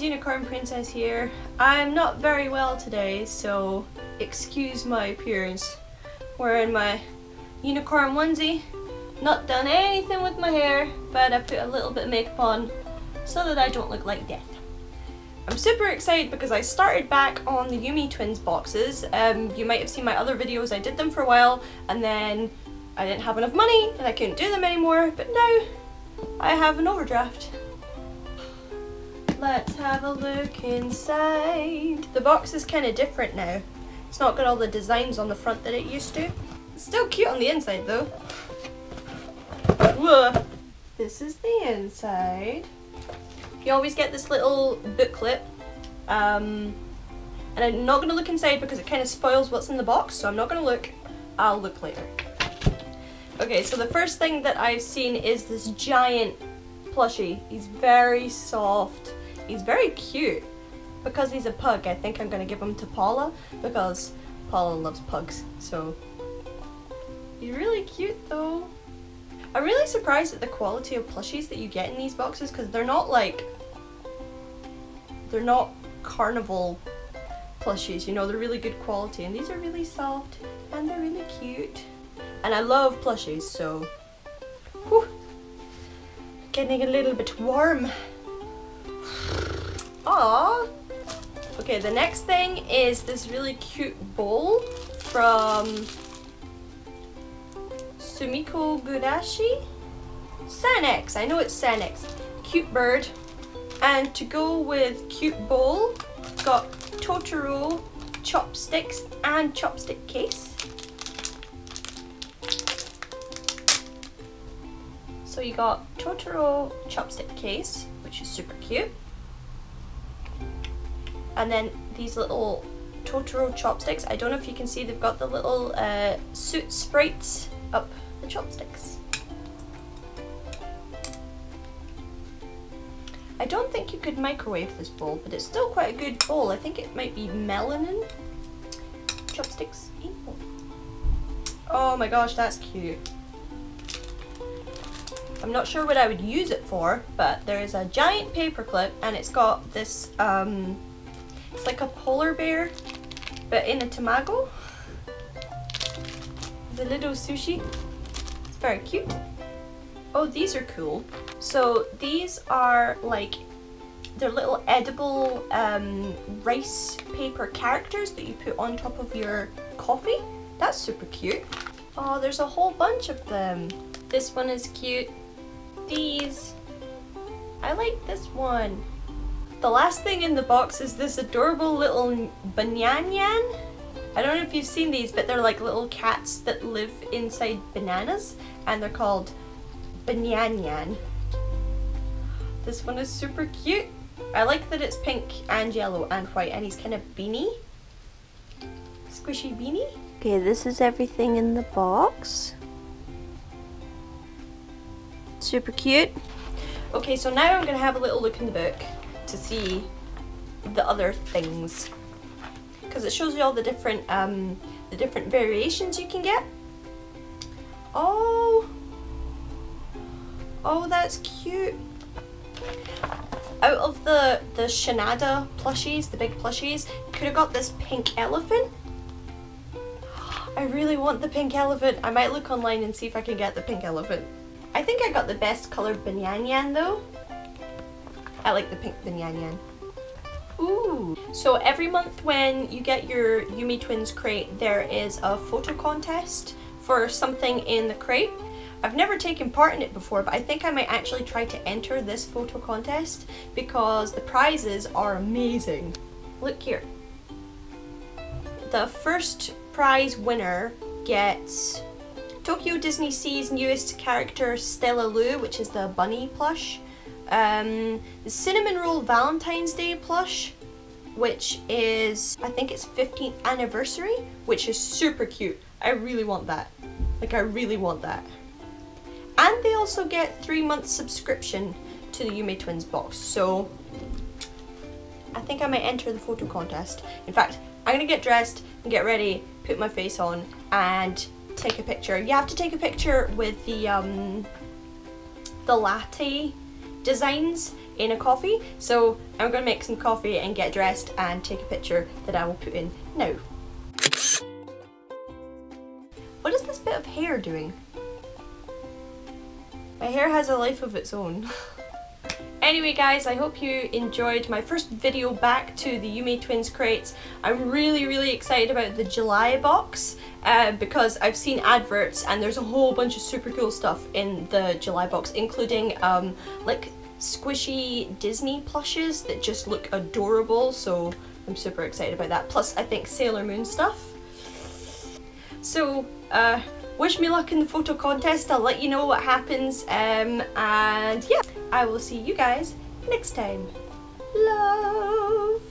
Unicorn Princess here. I'm not very well today, so excuse my appearance. Wearing my unicorn onesie. Not done anything with my hair, but I put a little bit of makeup on so that I don't look like death. I'm super excited because I started back on the Yume Twins boxes. Um, you might have seen my other videos, I did them for a while and then I didn't have enough money and I couldn't do them anymore, but now I have an overdraft. Let's have a look inside. The box is kind of different now. It's not got all the designs on the front that it used to. It's still cute on the inside though. Whoa. This is the inside. You always get this little booklet. Um, and I'm not going to look inside because it kind of spoils what's in the box, so I'm not going to look. I'll look later. Okay, so the first thing that I've seen is this giant plushie. He's very soft. He's very cute. Because he's a pug, I think I'm to give him to Paula because Paula loves pugs. So he's really cute though. I'm really surprised at the quality of plushies that you get in these boxes because they're not like they're not carnival plushies, you know, they're really good quality and these are really soft and they're really cute. And I love plushies, so whew, getting a little bit warm. Aww. Okay, the next thing is this really cute bowl from Sumikko Gurashi? San-X, I know it's San-X. Cute bird. And to go with cute bowl, got Totoro chopsticks and chopstick case. So you got Totoro chopstick case, which is super cute. And then these little Totoro chopsticks. I don't know if you can see, they've got the little uh, soot sprites up the chopsticks. I don't think you could microwave this bowl, but it's still quite a good bowl. I think it might be melamine chopsticks. Oh my gosh, that's cute. I'm not sure what I would use it for, but there is a giant paper clip and it's got this, um, it's like a polar bear, but in a tamago. The little sushi. It's very cute. Oh, these are cool. So these are like, they're little edible um, rice paper characters that you put on top of your coffee. That's super cute. Oh, there's a whole bunch of them. This one is cute. These. I like this one. The last thing in the box is this adorable little Bananya. I don't know if you've seen these, but they're like little cats that live inside bananas, and they're called Bananya. This one is super cute. I like that it's pink and yellow and white, and he's kind of beanie. Squishy beanie. Okay, this is everything in the box. Super cute. Okay, so now I'm going to have a little look in the book to see the other things. Because it shows you all the different, um, the different variations you can get. Oh! Oh, that's cute. Out of the, the Shanada plushies, the big plushies, you could have got this pink elephant. I really want the pink elephant. I might look online and see if I can get the pink elephant. I think I got the best colored Bananya though. I like the pink Bananya. Ooh. So every month when you get your Yume Twins crate, there is a photo contest for something in the crate. I've never taken part in it before, but I think I might actually try to enter this photo contest because the prizes are amazing. Look here. The first prize winner gets Tokyo Disney Sea's newest character Stella Lou, which is the bunny plush. Um, the Cinnamoroll Valentine's Day plush, which is, I think it's 15th anniversary, which is super cute. I really want that. Like, I really want that. And they also get three months subscription to the Yume Twins box. So, I think I might enter the photo contest. In fact, I'm gonna get dressed and get ready, put my face on, and take a picture. You have to take a picture with the um, the latte designs in a coffee. So I'm gonna make some coffee and get dressed and take a picture that I will put in now. What is this bit of hair doing? My hair has a life of its own. Anyway guys, I hope you enjoyed my first video back to the Yume Twins crates. I'm really really excited about the July box uh, because I've seen adverts and there's a whole bunch of super cool stuff in the July box including um, like squishy Disney plushes that just look adorable so I'm super excited about that. Plus I think Sailor Moon stuff. So uh, wish me luck in the photo contest. I'll let you know what happens. Um, and yeah, I will see you guys next time. Love.